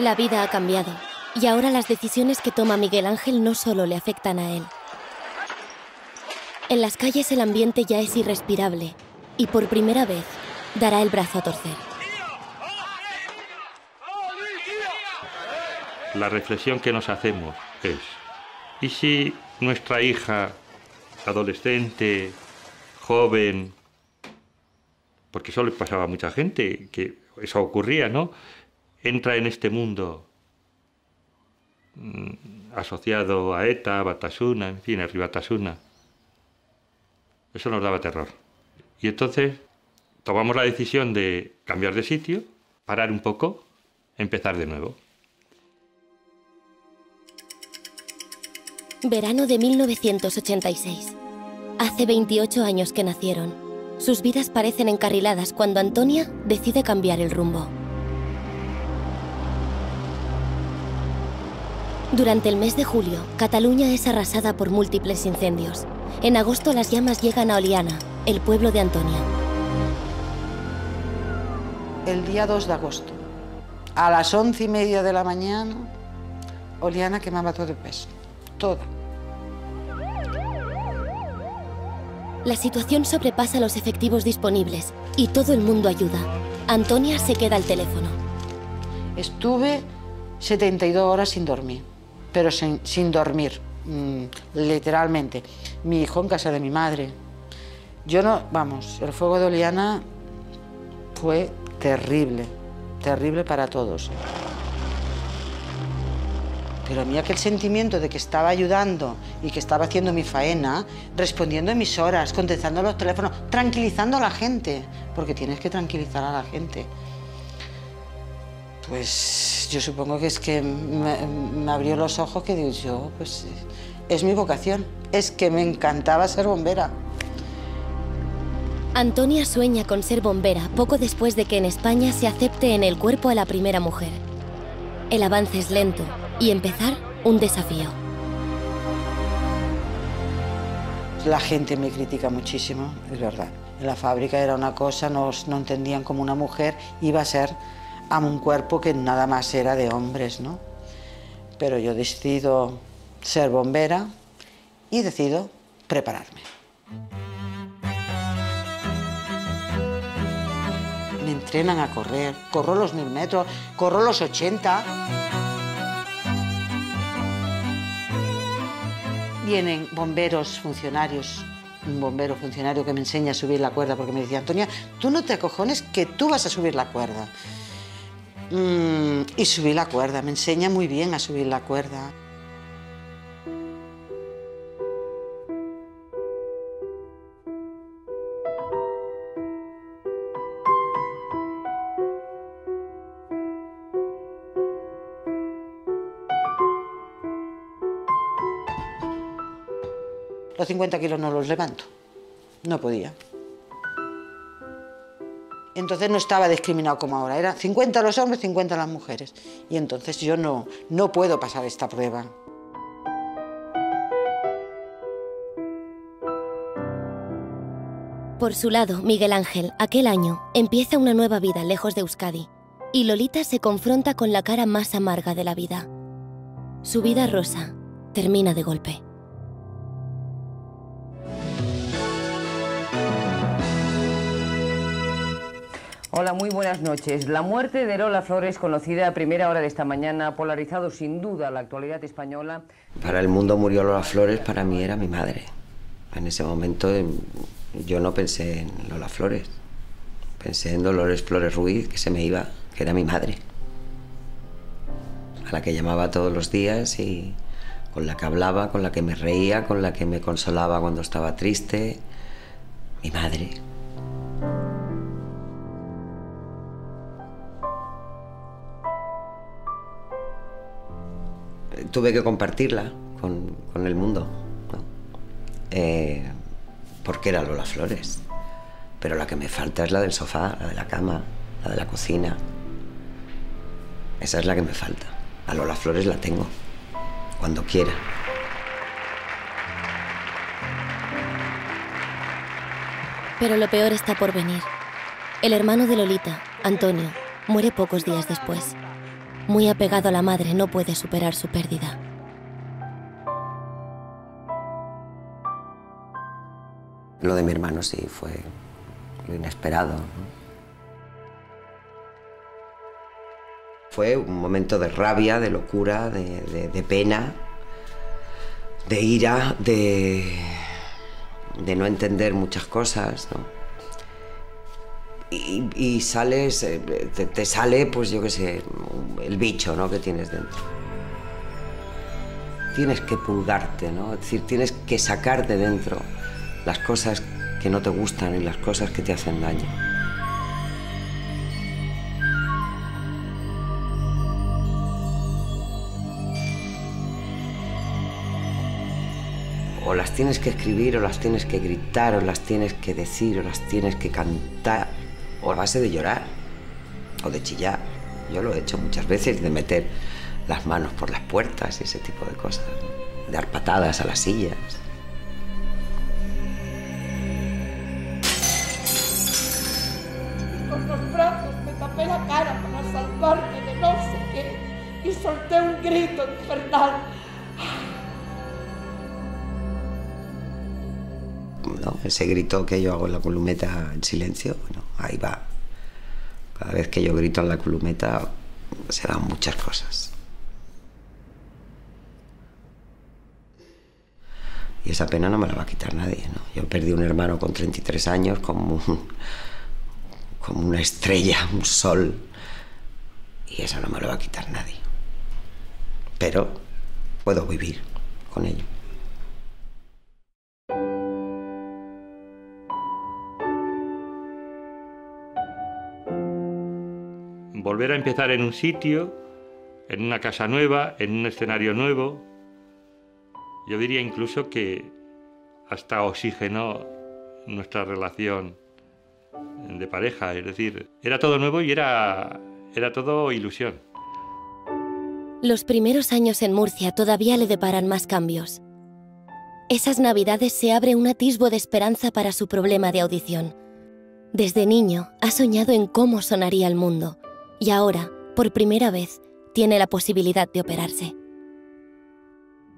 La vida ha cambiado y ahora las decisiones que toma Miguel Ángel no solo le afectan a él. En las calles el ambiente ya es irrespirable y por primera vez dará el brazo a torcer. La reflexión que nos hacemos es, ¿y si nuestra hija, adolescente, joven, porque eso le pasaba a mucha gente, que eso ocurría, ¿no? Entra en este mundo mm, asociado a ETA, Batasuna, en fin, Batasuna. Eso nos daba terror. Y entonces tomamos la decisión de cambiar de sitio, parar un poco, empezar de nuevo. Verano de 1986. Hace 28 años que nacieron. Sus vidas parecen encarriladas cuando Antonia decide cambiar el rumbo. Durante el mes de julio, Cataluña es arrasada por múltiples incendios. En agosto las llamas llegan a Oliana, el pueblo de Antonia. El día 2 de agosto, a las once y media de la mañana, Oliana quemaba todo el peso toda. La situación sobrepasa los efectivos disponibles y todo el mundo ayuda. Antonia se queda al teléfono. Estuve 72 horas sin dormir, pero sin, dormir, mm, literalmente. Mi hijo en casa de mi madre. Yo no, vamos, el fuego de Oliana fue terrible, terrible para todos. Pero a mí aquel sentimiento de que estaba ayudando y que estaba haciendo mi faena, respondiendo emisoras, contestando los teléfonos, tranquilizando a la gente, porque tienes que tranquilizar a la gente. Pues yo supongo que es que me, abrió los ojos que digo yo, pues es mi vocación, es que me encantaba ser bombera. Antonia sueña con ser bombera poco después de que en España se acepte en el cuerpo a la primera mujer. El avance es lento, y empezar un desafío. La gente me critica muchísimo, es verdad. En la fábrica era una cosa, no, no entendían como una mujer iba a ser a un cuerpo que nada más era de hombres, ¿no? Pero yo decido ser bombera y decido prepararme. Me entrenan a correr, corro los mil metros, corro los 80. vienen bomberos funcionarios, un bombero funcionario que me enseña a subir la cuerda porque me decía, Antonia, tú no te acojones que tú vas a subir la cuerda. Mm, y subí la cuerda, me enseña muy bien a subir la cuerda. Los 50 kilos no los levanto. No podía. Entonces no estaba discriminado como ahora. Era 50 los hombres, 50 las mujeres. Y entonces yo no, no puedo pasar esta prueba. Por su lado, Miguel Ángel, aquel año, empieza una nueva vida lejos de Euskadi. Y Lolita se confronta con la cara más amarga de la vida. Su vida rosa termina de golpe. Hola, muy buenas noches. La muerte de Lola Flores, conocida a primera hora de esta mañana, ha polarizado sin duda la actualidad española. Para el mundo murió Lola Flores, para mí era mi madre. En ese momento em, yo no pensé en Lola Flores, pensé en Dolores Flores Ruiz, que se me iba, que era mi madre, a la que llamaba todos los días y con la que hablaba, con la que me reía, con la que me consolaba cuando estaba triste. Mi madre. Tuve que compartirla con, el mundo, eh, porque era Lola Flores. Pero la que me falta es la del sofá, la de la cama, la de la cocina. Esa es la que me falta. A Lola Flores la tengo, cuando quiera. Pero lo peor está por venir. El hermano de Lolita, Antonio, muere pocos días después. Muy apegado a la madre, no puede superar su pérdida. Lo de mi hermano sí fue lo inesperado. Fue un momento de rabia, de locura, de, pena, de ira, de, de no entender muchas cosas. Y, sales, eh, te, sale, pues yo qué sé, el bicho ¿no? que tienes dentro. Tienes que pulgarte, ¿no? es decir, tienes que sacar de dentro las cosas que no te gustan y las cosas que te hacen daño. O las tienes que escribir, o las tienes que gritar, o las tienes que decir, o las tienes que cantar, o a base de llorar, o de chillar. Yo lo he hecho muchas veces, de meter las manos por las puertas y ese tipo de cosas, de dar patadas a las sillas. No, ese grito que yo hago en la columeta en silencio, bueno, ahí va. Cada vez que yo grito en la columeta se dan muchas cosas. Y esa pena no me la va a quitar nadie. Yo perdí un hermano con 33 años como, como una estrella, un sol. Y eso no me lo va a quitar nadie pero puedo vivir con ello. Volver a empezar en un sitio, en una casa nueva, en un escenario nuevo, yo diría incluso que hasta oxigenó nuestra relación de pareja, es decir, era todo nuevo y era, era todo ilusión. Los primeros años en Murcia todavía le deparan más cambios. Esas navidades se abre un atisbo de esperanza para su problema de audición. Desde niño ha soñado en cómo sonaría el mundo y ahora, por primera vez, tiene la posibilidad de operarse.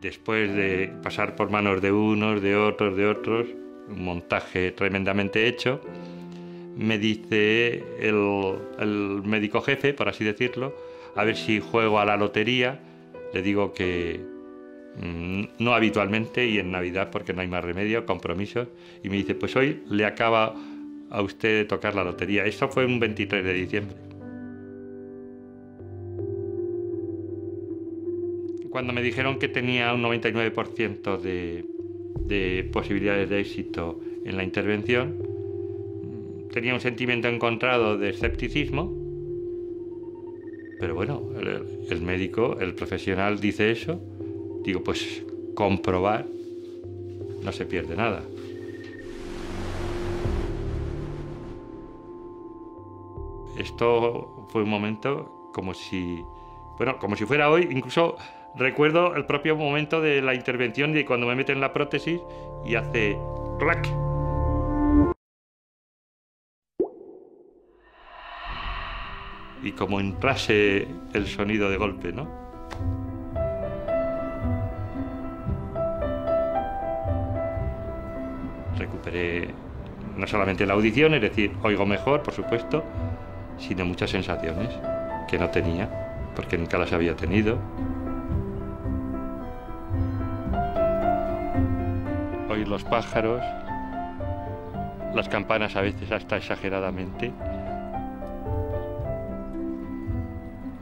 Después de pasar por manos de unos, de otros, de otros, un montaje tremendamente hecho, me dice el, médico jefe, por así decirlo, a ver si juego a la lotería. Le digo que mm, no habitualmente y en Navidad porque no hay más remedio, compromisos. Y me dice, pues hoy le acaba a usted de tocar la lotería. Esto fue un 23 de diciembre. Cuando me dijeron que tenía un 99% de, de posibilidades de éxito en la intervención, tenía un sentimiento encontrado de escepticismo pero bueno, el, médico, el profesional dice eso, digo, pues comprobar no se pierde nada. Esto fue un momento como si, bueno, como si fuera hoy, incluso recuerdo el propio momento de la intervención de cuando me meten la prótesis y hace clac y como entrase el sonido de golpe, ¿no? Recuperé no solamente la audición, es decir, oigo mejor, por supuesto, sino muchas sensaciones que no tenía, porque nunca las había tenido. Oír los pájaros, las campanas a veces hasta exageradamente.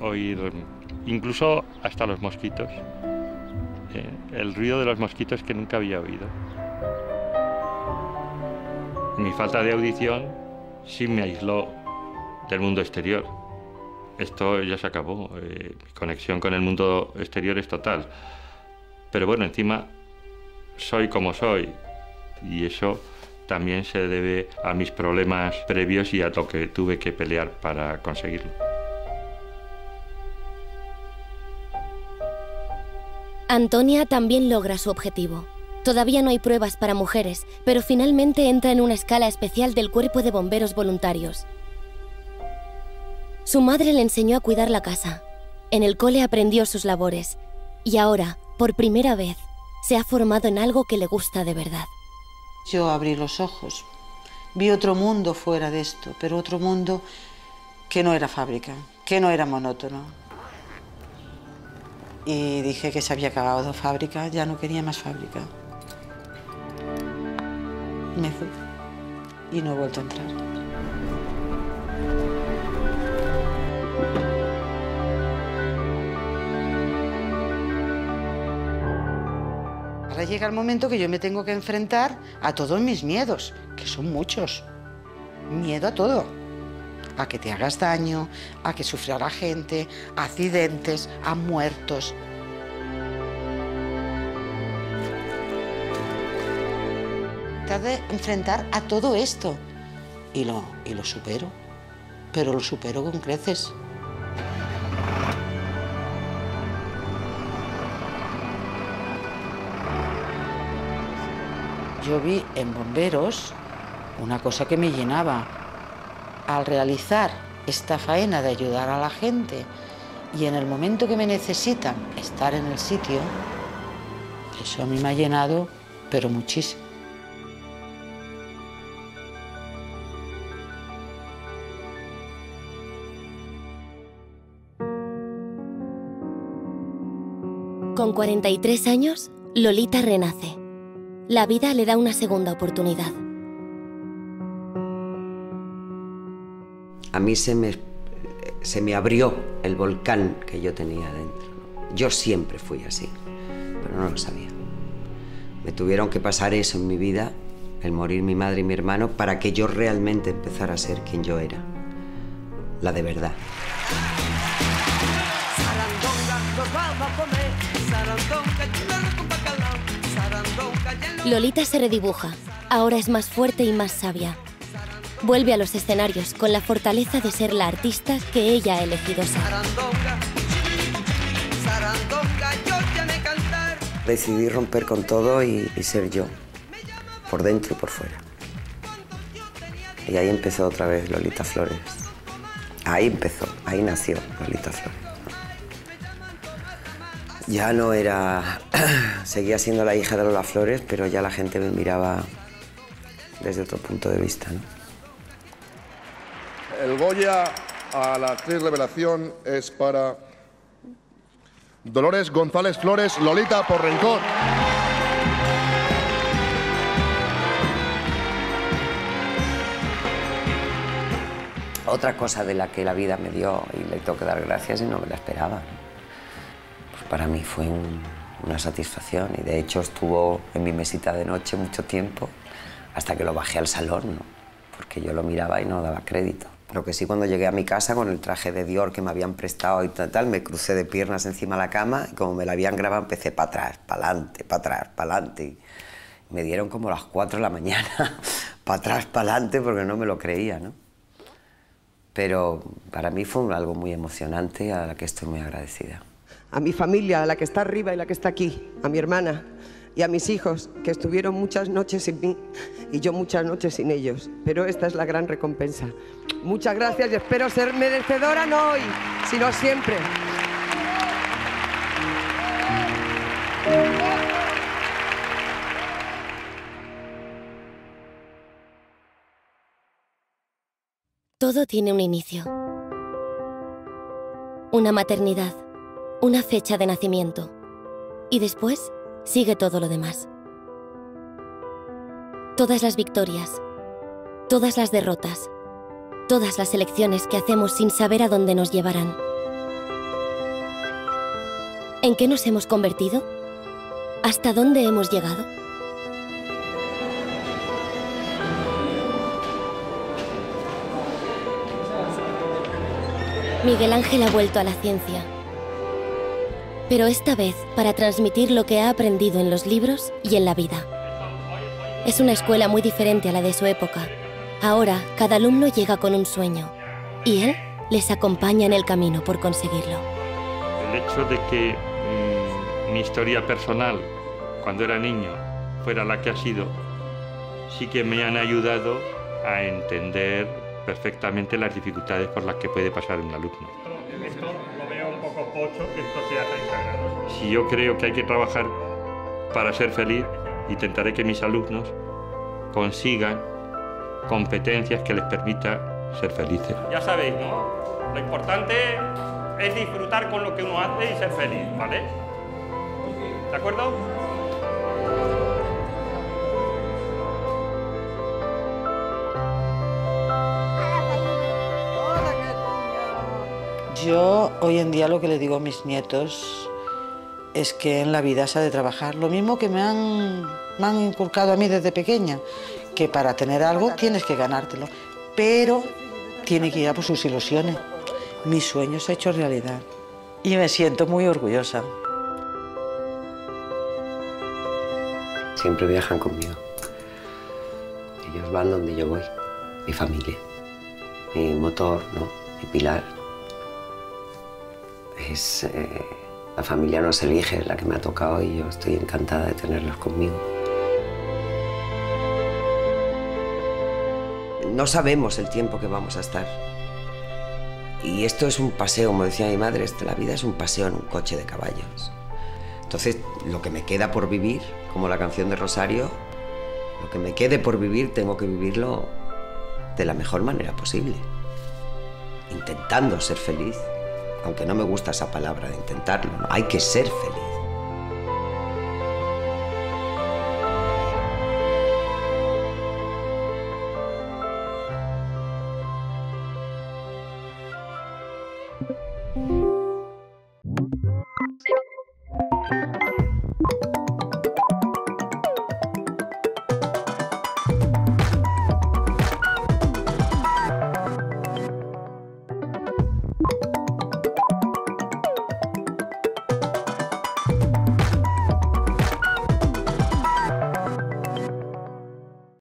oír incluso hasta los mosquitos. Eh, el ruido de los mosquitos que nunca había oído. Mi falta de audición sí me aisló del mundo exterior. Esto ya se acabó. Eh, mi conexión con el mundo exterior es total. Pero bueno, encima soy como soy. Y eso también se debe a mis problemas previos y a lo que tuve que pelear para conseguirlo. Antonia también logra su objetivo. Todavía no hay pruebas para mujeres, pero finalmente entra en una escala especial del Cuerpo de Bomberos Voluntarios. Su madre le enseñó a cuidar la casa. En el cole aprendió sus labores y ahora, por primera vez, se ha formado en algo que le gusta de verdad. Yo abrí los ojos, vi otro mundo fuera de esto, pero otro mundo que no era fábrica, que no era monótono. Y dije que se había acabado fábrica, ya no quería más fábrica. Me fui y no he vuelto a entrar. Ahora llega el momento que yo me tengo que enfrentar a todos mis miedos, que son muchos. Miedo a todo. A que te hagas daño, a que sufra la gente, a accidentes, a muertos. De enfrentar a todo esto. Y lo, y lo supero. Pero lo supero con creces. Yo vi en bomberos una cosa que me llenaba. Al realizar esta faena de ayudar a la gente y en el momento que me necesitan estar en el sitio, eso a mí me ha llenado, pero muchísimo. Con 43 años, Lolita renace la vida le da una segunda oportunidad. A mí se me, se me abrió el volcán que yo tenía dentro. Yo siempre fui así, pero no lo sabía. Me tuvieron que pasar eso en mi vida, el morir mi madre y mi hermano, para que yo realmente empezara a ser quien yo era, la de verdad. Lolita se redibuja. Ahora es más fuerte y más sabia. Vuelve a los escenarios con la fortaleza de ser la artista que ella ha elegido ser. Decidí romper con todo y, y ser yo, por dentro y por fuera. Y ahí empezó otra vez Lolita Flores. Ahí empezó, ahí nació Lolita Flores ya no era, seguía siendo la hija de Lola Flores, pero ya la gente me miraba desde otro punto de vista. El Goya a la actriz revelación es para Dolores González Flores, Lolita por Rencor. Otra cosa de la que la vida me dio y le tengo que dar gracias y no me la esperaba para mí fue una satisfacción y de hecho estuvo en mi mesita de noche mucho tiempo hasta que lo bajé al salón, porque yo lo miraba y no daba crédito. Lo que sí, cuando llegué a mi casa con el traje de Dior que me habían prestado y tal me crucé de piernas encima de la cama y como me la habían grabado empecé para atrás, para adelante, para atrás, para adelante. Me dieron como las 4 de la mañana, para atrás, para adelante, porque no me lo creía, ¿no? Pero para mí fue algo muy emocionante a la que estoy muy agradecida a mi familia, a la que está arriba y la que está aquí, a mi hermana y a mis hijos, que estuvieron muchas noches sin mí y yo muchas noches sin ellos. Pero esta es la gran recompensa. Muchas gracias y espero ser merecedora no hoy, sino siempre. Todo tiene un inicio. Una maternidad una fecha de nacimiento y después sigue todo lo demás. Todas las victorias, todas las derrotas, todas las elecciones que hacemos sin saber a dónde nos llevarán. ¿En qué nos hemos convertido? ¿Hasta dónde hemos llegado? Miguel Ángel ha vuelto a la ciencia pero esta vez para transmitir lo que ha aprendido en los libros y en la vida. Es una escuela muy diferente a la de su época. Ahora, cada alumno llega con un sueño y él les acompaña en el camino por conseguirlo. El hecho de que mm, mi historia personal, cuando era niño, fuera la que ha sido, sí que me han ayudado a entender perfectamente las dificultades por las que puede pasar un alumno. Un poco 8, esto sea 30 grados. Si yo creo que hay que trabajar para ser feliz, intentaré que mis alumnos consigan competencias que les permita ser felices. Ya sabéis, ¿no? Lo importante es disfrutar con lo que uno hace y ser feliz, ¿vale? ¿De acuerdo? Yo hoy en día lo que le digo a mis nietos es que en la vida se ha de trabajar. Lo mismo que me han, me han inculcado a mí desde pequeña, que para tener algo tienes que ganártelo, pero tiene que ir a por sus ilusiones. Mi sueño se ha hecho realidad y me siento muy orgullosa. Siempre viajan conmigo. Ellos van donde yo voy, mi familia, mi motor, ¿no? mi pilar. Eh, la familia no elige, es la que me ha tocado y yo estoy encantada de tenerlos conmigo. No sabemos el tiempo que vamos a estar. Y esto es un paseo, como decía mi madre, la vida es un paseo en un coche de caballos. Entonces, lo que me queda por vivir, como la canción de Rosario, lo que me quede por vivir tengo que vivirlo de la mejor manera posible. Intentando ser feliz, aunque no me gusta esa palabra de intentarlo, hay que ser feliz.